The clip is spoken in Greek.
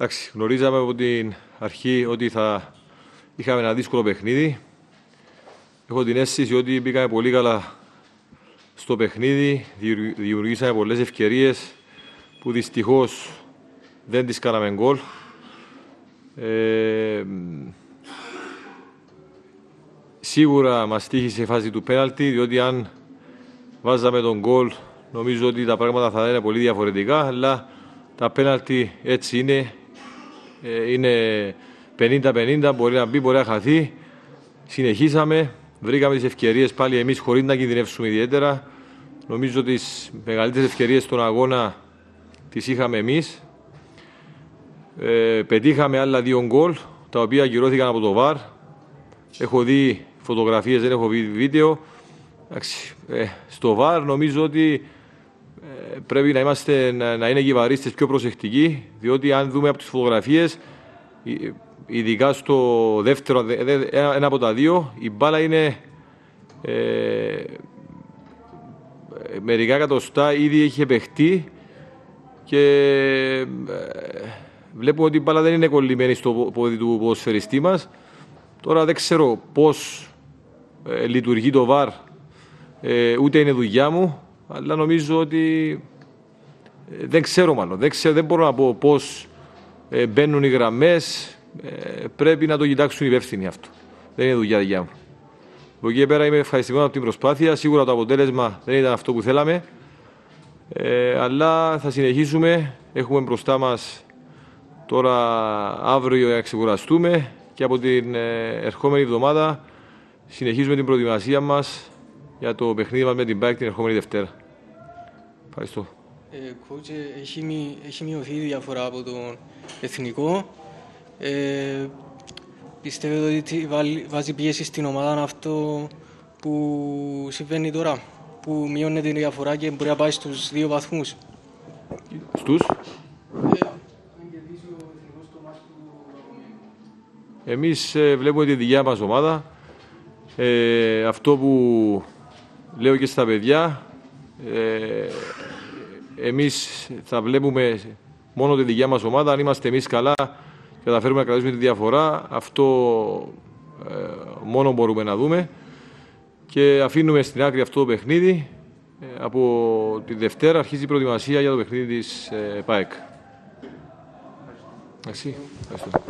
Εντάξει, γνωρίζαμε από την αρχή ότι θα είχαμε ένα δύσκολο παιχνίδι. Έχω την αίσθηση ότι μπήκαμε πολύ καλά στο παιχνίδι, δημιουργήσαμε πολλές ευκαιρίες που δυστυχώς δεν τις κάναμε γκολ. Ε, σίγουρα μας τύχησε η φάση του πέναλτη, διότι αν βάζαμε τον γκολ νομίζω ότι τα πράγματα θα είναι πολύ διαφορετικά, αλλά τα πέναλτι έτσι είναι, ε, είναι 50-50, μπορεί να μπει, μπορεί να χαθεί. Συνεχίσαμε, βρήκαμε τις ευκαιρίες πάλι εμείς χωρίς να κινδυνεύσουμε ιδιαίτερα. Νομίζω ότι τις μεγαλύτερες ευκαιρίες στον αγώνα τις είχαμε εμείς. Ε, πετύχαμε άλλα δύο γκολ, τα οποία ακυρώθηκαν από το ΒΑΡ. Έχω δει φωτογραφίες, δεν έχω δει βίντεο. Ε, στο ΒΑΡ νομίζω ότι ε, πρέπει να, είμαστε, να, να είναι και οι βαρίστες πιο προσεκτικοί, διότι αν δούμε από τις φωτογραφίες, ειδικά στο δεύτερο, ένα από τα δύο, η μπάλα είναι ε, μερικά εκατοστά ήδη έχει επεχτεί και ε, βλέπουμε ότι η μπάλα δεν είναι κολλημένη στο πόδι του ποδοσφαιριστή μας. Τώρα δεν ξέρω πώς ε, λειτουργεί το ΒΑΡ, ε, ούτε είναι δουλειά μου, αλλά νομίζω ότι ε, δεν ξέρω μάλλον, δεν, ξέρω, δεν μπορώ να πω πώς ε, μπαίνουν οι γραμμές, πρέπει να το κοιτάξουν οι υπεύθυνοι αυτό. Δεν είναι δουλειά δικιά μου. Από εκεί πέρα είμαι ευχαριστημένος από την προσπάθεια. Σίγουρα το αποτέλεσμα δεν ήταν αυτό που θέλαμε. Ε, αλλά θα συνεχίσουμε. Έχουμε μπροστά μας τώρα αύριο να ξεκουραστούμε και από την ε, ερχόμενη εβδομάδα συνεχίζουμε την προετοιμασία μας για το παιχνίδι μας με την ΠΑΕΚ την ερχόμενη Δευτέρα. Ευχαριστώ. Ε, coach, έχει, έχει μειωθεί η διαφορά από τον εθνικό. Ε, Πιστεύετε ότι βάζει πίεση στην ομάδα αυτό που συμβαίνει τώρα, που μειώνει την διαφορά και μπορεί να πάει στους δύο βαθμούς; Στους; Εμείς ε, βλέπουμε τη δικιά μας ομάδα. Ε, αυτό που λέω και στα παιδιά, ε, εμείς θα βλέπουμε μόνο τη δικιά μας ομάδα. Αν είμαστε εμείς καλά, καταφέρουμε να κρατήσουμε τη διαφορά, αυτό ε, μόνο μπορούμε να δούμε. Και αφήνουμε στην άκρη αυτό το παιχνίδι. Ε, από τη Δευτέρα αρχίζει η προετοιμασία για το παιχνίδι της ε, ΠΑΕΚ. Ευχαριστώ.